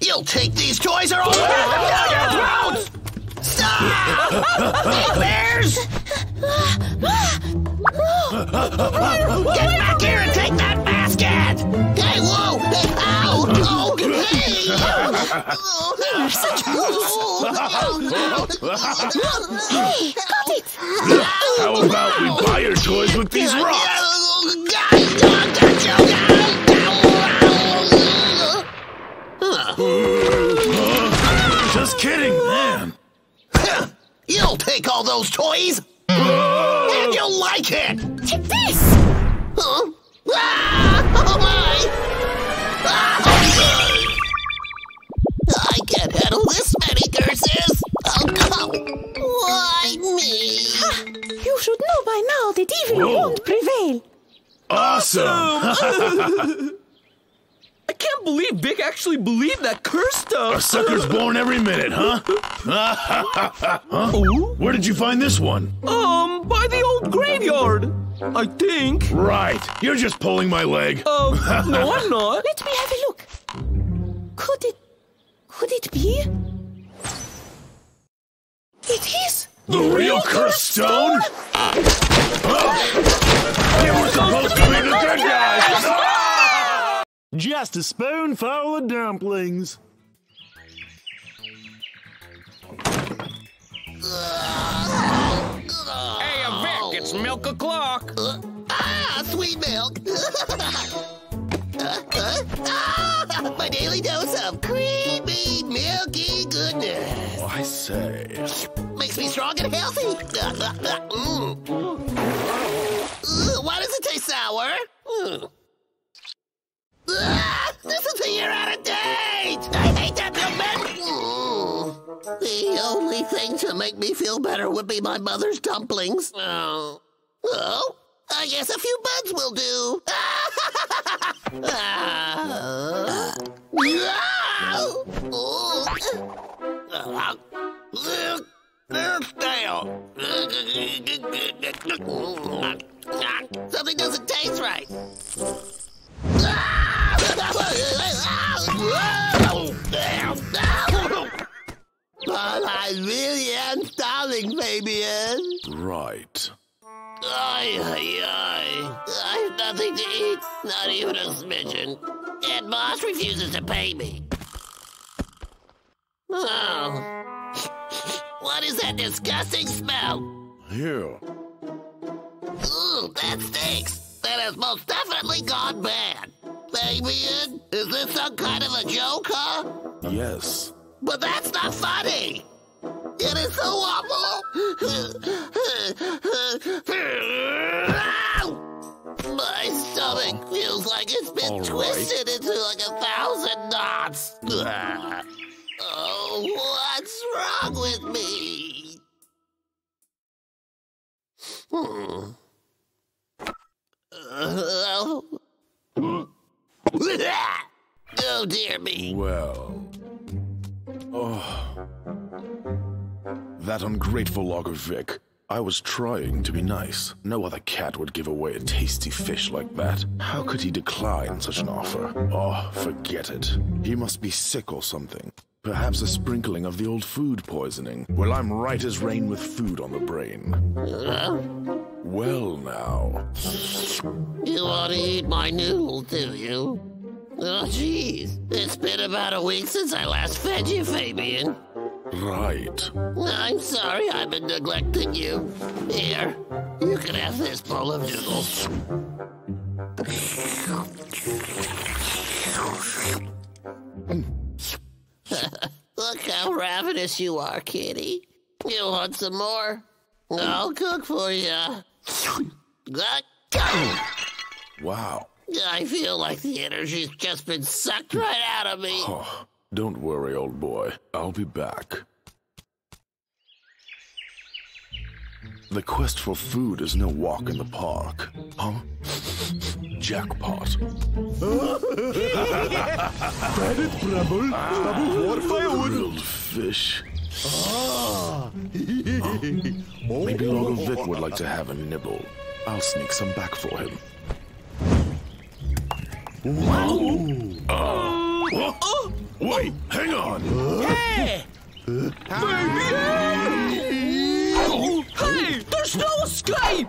You'll take these toys or I'll down your throats! Get back here and take that You're such How about we buy your toys with these rocks? Just kidding, man. You'll take all those toys, and you'll like it! Take this! Huh? My! Ah, can't handle this many curses! Oh, no. Why me? You should know by now that evil Whoa. won't prevail. Awesome! I can't believe Vic actually believed that curse stuff. A sucker's born every minute, huh? huh? Where did you find this one? Um, by the old graveyard. I think. Right. You're just pulling my leg. Oh, no, I'm not. Let me have a look. Could it. Could it be? It is! The real cursed stone? You were supposed to be the good guys! Just a spoonful of dumplings. Hey, Vic, it's milk o'clock. Ah, sweet milk. Uh, uh, ah, my daily dose of creamy, milky goodness. I say. Makes me strong and healthy. Mm. Ugh, Why does it taste sour? Mm. Ah, this is a year out of date! I hate that milkman! Mm. The only thing to make me feel better would be my mother's dumplings. Oh. Oh, I guess a few buds will do. Ah. Something doesn't taste right. But I really am starving, Fabian. Right. Ay, ay, ay. I have nothing to eat, not even a smidgen. And boss refuses to pay me. Oh. What is that disgusting smell? Here. Ooh, that stinks. That has most definitely gone bad. Fabian, is this some kind of a joke, huh? Yes. But that's not funny. It is so awful. My stomach feels like it's been All right. twisted into like a thousand knots. Oh, what's wrong with me? Hmm. Uh, oh dear me. Well. Oh. That ungrateful Logger Vic. I was trying to be nice. No other cat would give away a tasty fish like that. How could he decline such an offer? Oh, forget it. He must be sick or something. Perhaps a sprinkling of the old food poisoning. Well, I'm right as rain with food on the brain. Well, now. You want to eat my noodles, do you? Oh, jeez. It's been about a week since I last fed you, Fabian. Right. I'm sorry I've been neglecting you. Here, you can have this bowl of noodles. Look how ravenous you are, kitty. You want some more? I'll cook for you. Wow. I feel like the energy's just been sucked right out of me. Oh, don't worry, old boy. I'll be back. The quest for food is no walk in the park. Huh? Jackpot. Planet Brabble, War Firewood. Grilled fish. Maybe Logger Vic would like to have a nibble. I'll sneak some back for him. Uh, wait, hang on. Hey! baby. Hey, there's no escape!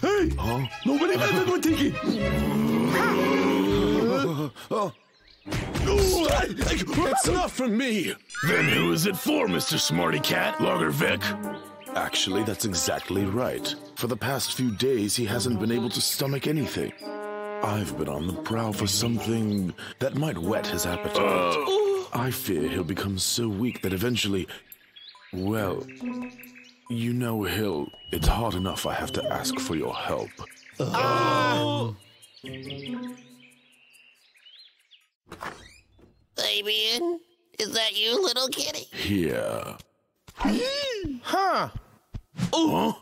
Hey, nobody let me go tiki. It's not for me. Then who is it for, Mr. Smarty Cat? Logger Vic? Actually, that's exactly right. For the past few days, he hasn't been able to stomach anything. I've been on the prowl for something that might whet his appetite. Uh. I fear he'll become so weak that eventually. Well, you know, Hill, it's hard enough I have to ask for your help. Uh. Fabian, is that you, little kitty? Here. Huh? Huh?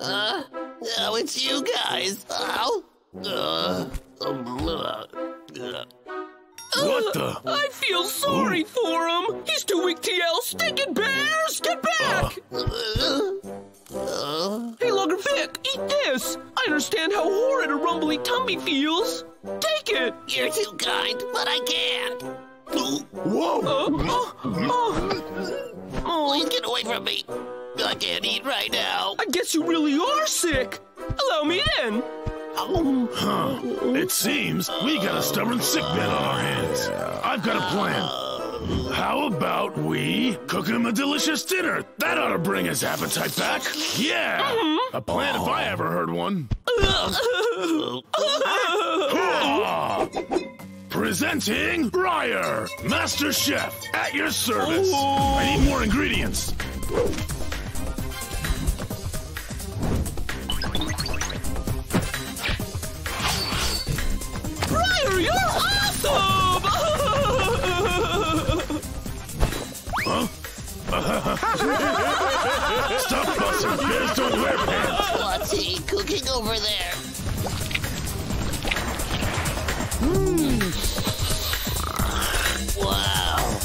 Uh, oh, it's you guys. Oh. Uh, um, uh, uh. What the? I feel sorry for him. He's too weak to yell, stinking bears, get back! Hey, Logger Vic, eat this. I understand how horrid a rumbly tummy feels. Take it. You're too kind, but I can't. Whoa! Oh, oh, oh. Please get away from me. I can't eat right now. I guess you really are sick. Allow me in. Huh. It seems we got a stubborn sick man on our hands. I've got a plan. How about we cook him a delicious dinner? That ought to bring his appetite back. Yeah! A plan if I ever heard one. Presenting Briar, Master Chef, at your service. I need more ingredients. You're awesome! huh? Stop fussing. Bears don't wear pants. What's he cooking over there? Wow.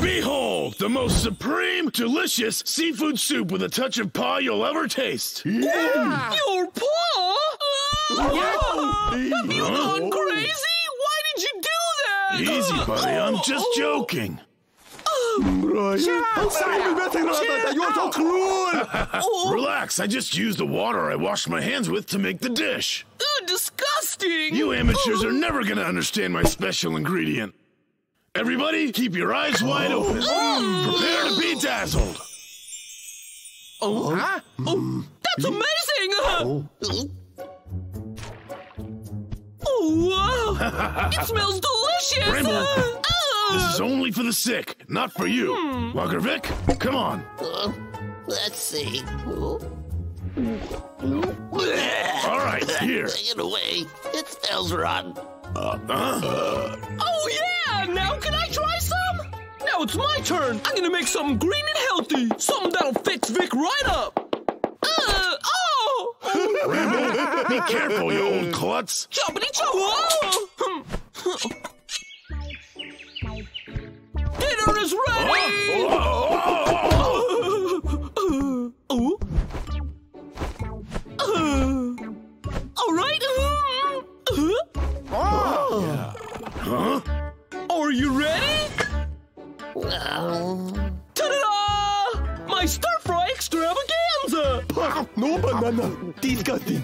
Behold, the most supreme, delicious seafood soup with a touch of pie you'll ever taste. Your paw? Have you gone crazy? Why did you do that? Easy, buddy. I'm just oh. joking. Oh. Briar, how sorry messing around like that? You're so cruel! Oh. Relax. I just used the water I washed my hands with to make the dish. Ugh, disgusting! You amateurs are never going to understand my special ingredient. Everybody, keep your eyes wide open. Prepare to be dazzled. Oh, huh? oh, that's hmm. amazing! Uh, Oh, wow! it smells delicious! Rainbow, Uh, This is only for the sick, not for you. Logger Vic, come on. Uh, let's see. All right, here. Take it away. It smells rotten. Uh, Oh, yeah! Now can I try some? Now it's my turn. I'm gonna make something green and healthy. Something that'll fix Vic right up. Oh! Be careful, you old klutz. Choppity chop! Dinner is ready! Oh. All right. Ah. Huh? Are you ready? Ta-da! My stir fry extravaganza! No banana. Disgusting.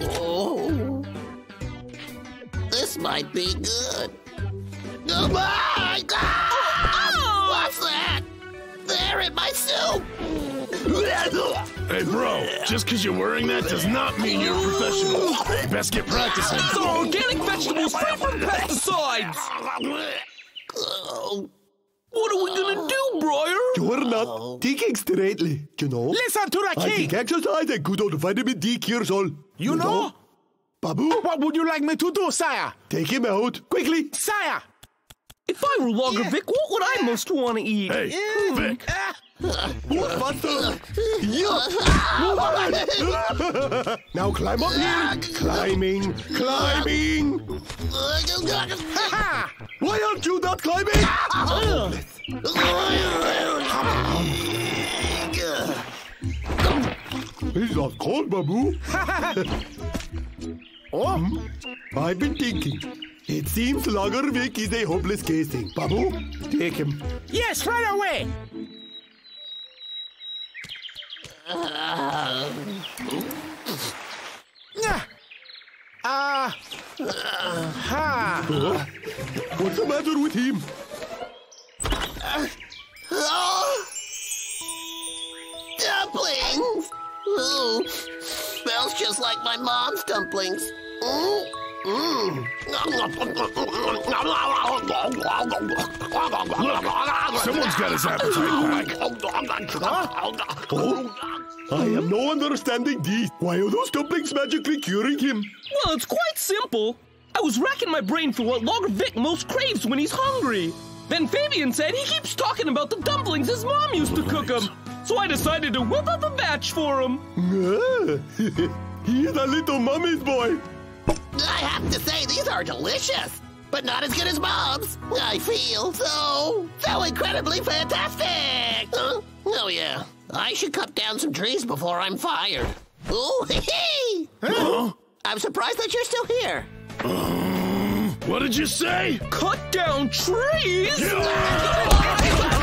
Oh. This might be good. Oh my God! What's that? There in my soup! Hey, bro, just because you're wearing that does not mean you're a professional. You best get practicing. The organic vegetables free from pesticides! Oh, What are we gonna oh. do, Briar? You're not thinking straightly, you know? Listen to the I king. think exercise and good old vitamin D cures all. You know? Babu, What would you like me to do, sire? take him out. Quickly. Sire! If I were Logger Vic, what would I most want to eat? Hey, Vic, ah. What? Yeah. now climb up here. Climbing, climbing. Why aren't you not climbing? He's not cold, Babu. Oh, hmm? I've been thinking. It seems Logger Vic is a hopeless casing. Babu, take him. yes, right away. Uh, ha. What's the matter with him? Dumplings! Ooh, smells just like my mom's dumplings. Mm. Mm. someone's got his appetite back. I am no understanding these. Why are those dumplings magically curing him? Well, it's quite simple. I was racking my brain for what Logger Vic most craves when he's hungry. Then Fabian said he keeps talking about the dumplings his mom used to cook him. So I decided to whip up a batch for him. He's a little mommy's boy. I have to say, these are delicious, but not as good as Mom's. I feel so, so incredibly fantastic. Huh? Oh, yeah. I should cut down some trees before I'm fired. Ooh, hee hee! I'm surprised that you're still here. Uh, what did you say? Cut down trees? Yeah!